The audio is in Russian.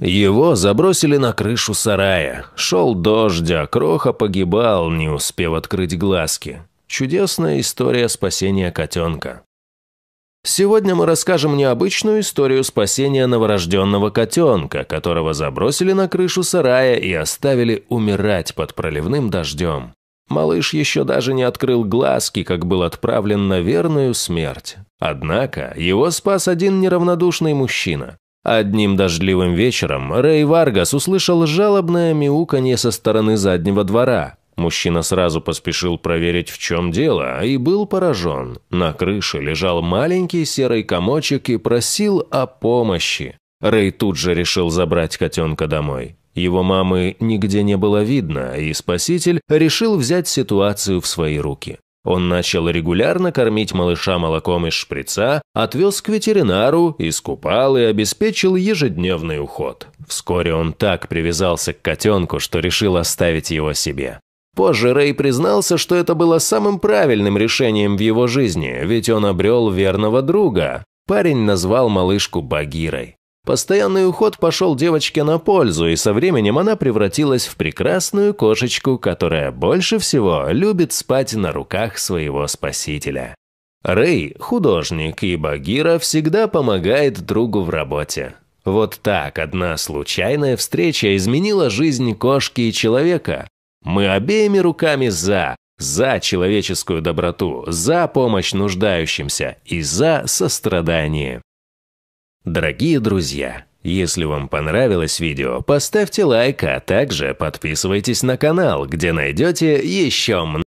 Его забросили на крышу сарая. Шел дождь, а Кроха погибал, не успев открыть глазки. Чудесная история спасения котенка. Сегодня мы расскажем необычную историю спасения новорожденного котенка, которого забросили на крышу сарая и оставили умирать под проливным дождем. Малыш еще даже не открыл глазки, как был отправлен на верную смерть. Однако его спас один неравнодушный мужчина. Одним дождливым вечером Рэй Варгас услышал жалобное мяуканье со стороны заднего двора. Мужчина сразу поспешил проверить, в чем дело, и был поражен. На крыше лежал маленький серый комочек и просил о помощи. Рэй тут же решил забрать котенка домой. Его мамы нигде не было видно, и спаситель решил взять ситуацию в свои руки. Он начал регулярно кормить малыша молоком из шприца, отвез к ветеринару, искупал и обеспечил ежедневный уход. Вскоре он так привязался к котенку, что решил оставить его себе. Позже Рэй признался, что это было самым правильным решением в его жизни, ведь он обрел верного друга. Парень назвал малышку Багирой. Постоянный уход пошел девочке на пользу, и со временем она превратилась в прекрасную кошечку, которая больше всего любит спать на руках своего спасителя. Рэй – художник, и Багира всегда помогает другу в работе. Вот так одна случайная встреча изменила жизнь кошки и человека, мы обеими руками за, за человеческую доброту, за помощь нуждающимся и за сострадание. Дорогие друзья, если вам понравилось видео, поставьте лайк, а также подписывайтесь на канал, где найдете еще много